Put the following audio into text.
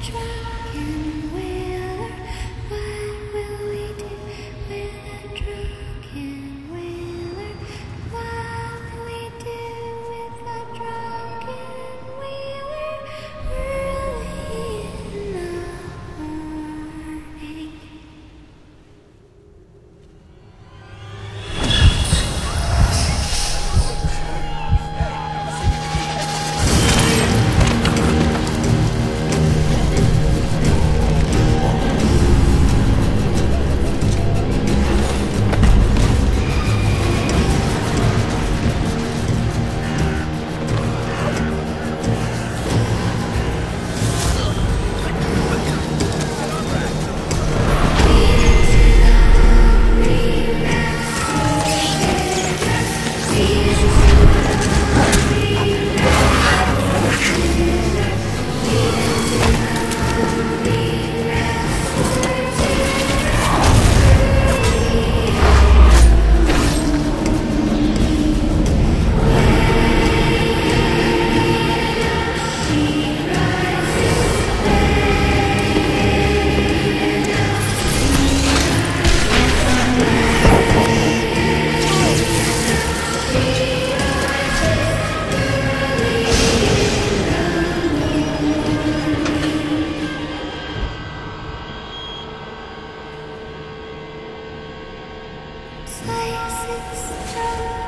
Dragon. The rusty